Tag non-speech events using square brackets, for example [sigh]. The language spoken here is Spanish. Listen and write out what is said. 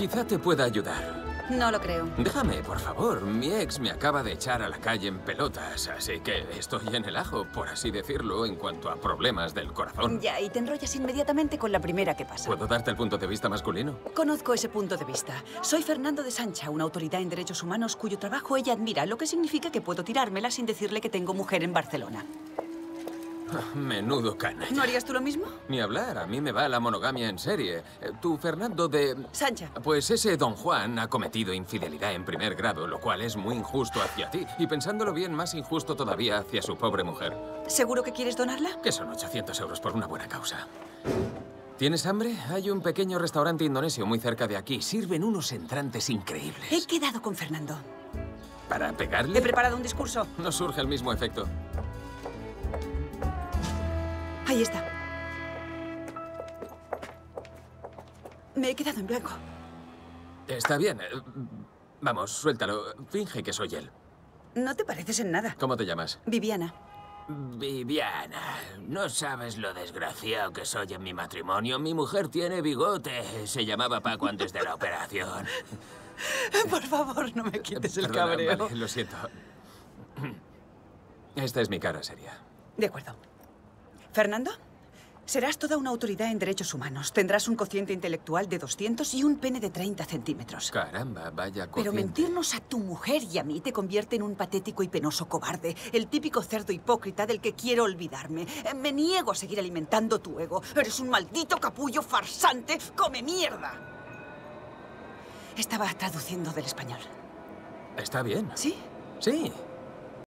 quizá te pueda ayudar. No lo creo. Déjame, por favor. Mi ex me acaba de echar a la calle en pelotas, así que estoy en el ajo, por así decirlo, en cuanto a problemas del corazón. Ya, y te enrollas inmediatamente con la primera que pasa. ¿Puedo darte el punto de vista masculino? Conozco ese punto de vista. Soy Fernando de Sancha, una autoridad en derechos humanos cuyo trabajo ella admira, lo que significa que puedo tirármela sin decirle que tengo mujer en Barcelona. [laughs] Menudo canalla. ¿No harías tú lo mismo? Ni hablar, a mí me va la monogamia en serie. Eh, Tú, Fernando de... Sancha. Pues ese don Juan ha cometido infidelidad en primer grado, lo cual es muy injusto hacia ti. Y pensándolo bien, más injusto todavía hacia su pobre mujer. ¿Seguro que quieres donarla? Que son 800 euros por una buena causa. ¿Tienes hambre? Hay un pequeño restaurante indonesio muy cerca de aquí. Sirven unos entrantes increíbles. He quedado con Fernando. ¿Para pegarle? He preparado un discurso. No surge el mismo efecto. Ahí está. Me he quedado en blanco. Está bien. eh, Vamos, suéltalo. Finge que soy él. No te pareces en nada. ¿Cómo te llamas? Viviana. Viviana, no sabes lo desgraciado que soy en mi matrimonio. Mi mujer tiene bigote. Se llamaba Paco antes de la operación. Por favor, no me quites el Perdona, cabreo. vale, lo siento. Esta es mi cara seria. De acuerdo. Fernando, serás toda una autoridad en derechos humanos. Tendrás un cociente intelectual de 200 y un pene de 30 centímetros. Caramba, vaya Pero cociente. mentirnos a tu mujer y a mí te convierte en un patético y penoso cobarde. El típico cerdo hipócrita del que quiero olvidarme. Eh, Me niego a seguir alimentando tu ego. Eres un maldito capullo farsante. ¡Come mierda! Estaba traduciendo del español. Está bien. ¿Sí? Sí,